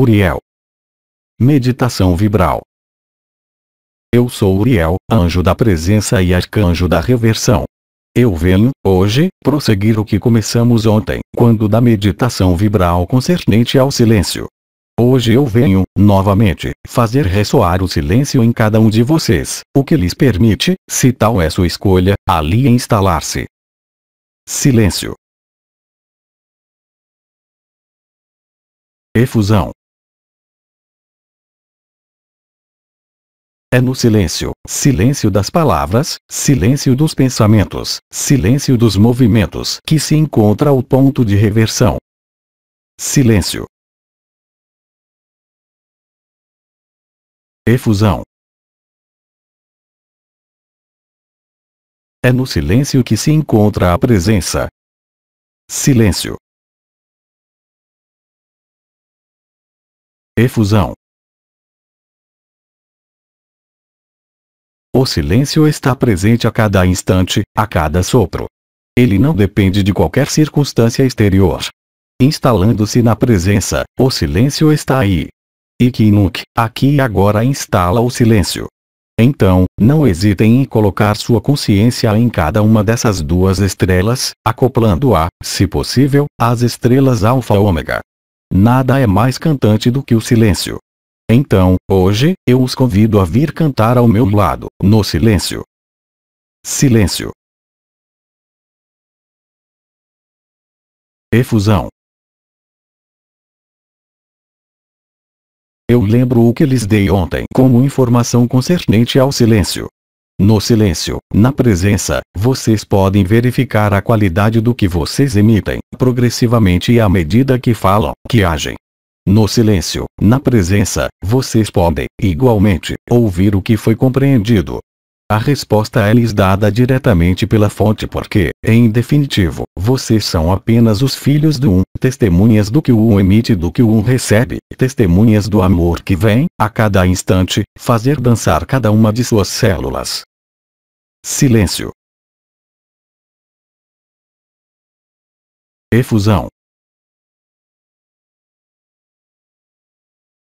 Uriel. Meditação vibral. Eu sou Uriel, anjo da presença e arcanjo da reversão. Eu venho, hoje, prosseguir o que começamos ontem, quando da meditação vibral concernente ao silêncio. Hoje eu venho, novamente, fazer ressoar o silêncio em cada um de vocês, o que lhes permite, se tal é sua escolha, ali instalar-se. Silêncio. Efusão. É no silêncio, silêncio das palavras, silêncio dos pensamentos, silêncio dos movimentos que se encontra o ponto de reversão. Silêncio. Efusão. É no silêncio que se encontra a presença. Silêncio. Efusão. O silêncio está presente a cada instante, a cada sopro. Ele não depende de qualquer circunstância exterior. Instalando-se na presença, o silêncio está aí. E Kinuk, aqui e agora instala o silêncio. Então, não hesitem em colocar sua consciência em cada uma dessas duas estrelas, acoplando-a, se possível, às estrelas alfa ômega. Nada é mais cantante do que o silêncio. Então, hoje, eu os convido a vir cantar ao meu lado, no silêncio. Silêncio. Efusão. Eu lembro o que lhes dei ontem como informação concernente ao silêncio. No silêncio, na presença, vocês podem verificar a qualidade do que vocês emitem, progressivamente e à medida que falam, que agem. No silêncio, na presença, vocês podem, igualmente, ouvir o que foi compreendido. A resposta é-lhes dada diretamente pela fonte porque, em definitivo, vocês são apenas os filhos do Um, testemunhas do que o Um emite do que o Um recebe, testemunhas do amor que vem, a cada instante, fazer dançar cada uma de suas células. Silêncio. Efusão.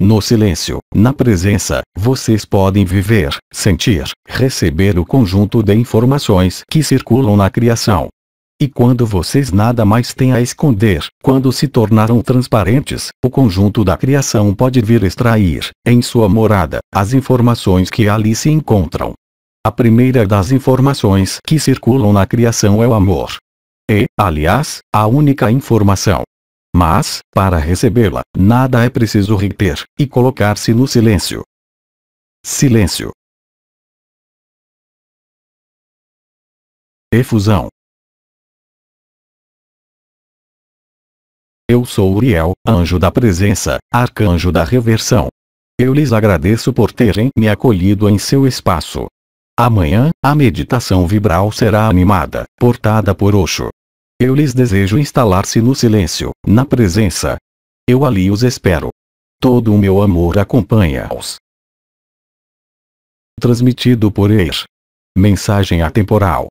No silêncio, na presença, vocês podem viver, sentir, receber o conjunto de informações que circulam na criação. E quando vocês nada mais têm a esconder, quando se tornaram transparentes, o conjunto da criação pode vir extrair, em sua morada, as informações que ali se encontram. A primeira das informações que circulam na criação é o amor. E, aliás, a única informação. Mas, para recebê-la, nada é preciso reter, e colocar-se no silêncio. Silêncio. Efusão. Eu sou Uriel, anjo da presença, arcanjo da reversão. Eu lhes agradeço por terem me acolhido em seu espaço. Amanhã, a meditação vibral será animada, portada por Osho. Eu lhes desejo instalar-se no silêncio, na presença. Eu ali os espero. Todo o meu amor acompanha-os. Transmitido por EIR. Mensagem atemporal.